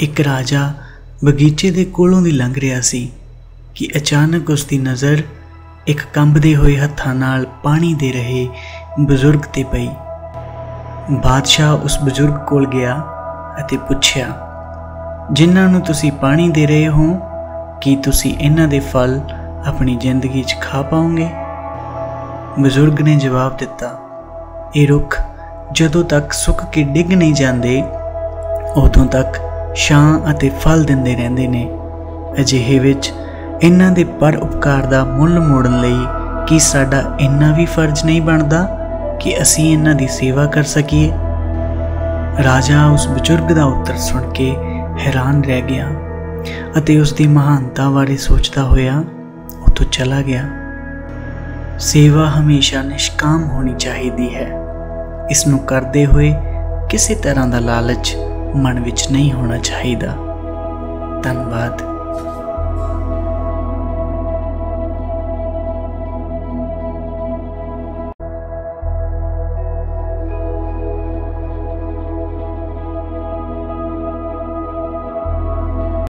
ਇੱਕ ਰਾਜਾ ਬਗੀਚੇ ਦੇ ਕੋਲੋਂ ਦੀ ਲੰਘ ਰਿਹਾ ਸੀ ਕਿ ਅਚਾਨਕ ਉਸ ਦੀ ਨਜ਼ਰ ਇੱਕ ਕੰਬਦੇ ਹੋਏ ਹੱਥਾਂ ਨਾਲ ਪਾਣੀ ਦੇ ਰਹੇ ਬਜ਼ੁਰਗ ਤੇ ਪਈ। ਬਾਦਸ਼ਾਹ ਉਸ ਬਜ਼ੁਰਗ ਕੋਲ ਗਿਆ ਅਤੇ ਪੁੱਛਿਆ, ਜਿਨ੍ਹਾਂ ਨੂੰ ਤੁਸੀਂ ਪਾਣੀ ਦੇ ਰਹੇ ਹੋ, ਕੀ ਤੁਸੀਂ ਇਹਨਾਂ ਦੇ ਫਲ ਆਪਣੀ ਜ਼ਿੰਦਗੀ 'ਚ ਖਾ ਪਾਓਗੇ? ਬਜ਼ੁਰਗ ਨੇ ਜਵਾਬ ਦਿੱਤਾ, ਇਹ ਰੁੱਖ ਜਦੋਂ ਤੱਕ ਸੁੱਕ ਕੇ ਡਿੱਗ ਨਹੀਂ ਜਾਂਦੇ, ਉਦੋਂ ਤੱਕ ਛਾਂ ਅਤੇ ਫਲ ਦਿੰਦੇ ਰਹਿੰਦੇ ਨੇ। ਅਜਿਹੇ ਵਿੱਚ ਇਹਨਾਂ ਦੇ ਪਰ ਉਪਕਾਰ ਦਾ ਮੁੱਲ ਮੋੜਨ ਲਈ ਕੀ ਸਾਡਾ ਇੰਨਾ ਵੀ ਫਰਜ਼ ਨਹੀਂ ਬਣਦਾ ਕਿ ਅਸੀਂ ਇਹਨਾਂ ਦੀ ਸੇਵਾ ਕਰ ਸਕੀਏ? ਰਾਜਾ ਉਸ ਬਜ਼ੁਰਗ ਦਾ ਉੱਤਰ ਸੁਣ ਕੇ ਹੈਰਾਨ ਰਹਿ ਗਿਆ ਅਤੇ ਉਸ ਦੀ ਮਹਾਨਤਾ ਬਾਰੇ ਸੋਚਦਾ ਹੋਇਆ ਉੱਥੋਂ ਚਲਾ ਗਿਆ। ਸੇਵਾ ਹਮੇਸ਼ਾ ਨਿਸ਼ਕਾਮ ਹੋਣੀ ਚਾਹੀਦੀ ਹੈ। ਇਸ ਨੂੰ ਕਰਦੇ ਹੋਏ ਕਿਸੇ ਤਰ੍ਹਾਂ ਦਾ ਲਾਲਚ ਮਨ ਵਿੱਚ ਨਹੀਂ ਹੋਣਾ ਚਾਹੀਦਾ। ਧੰਨਵਾਦ।